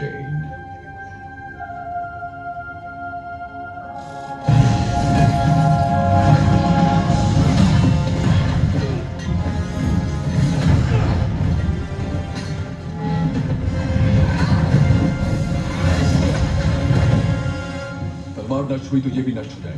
Jane. Barda czuj do ciebie na szczudera.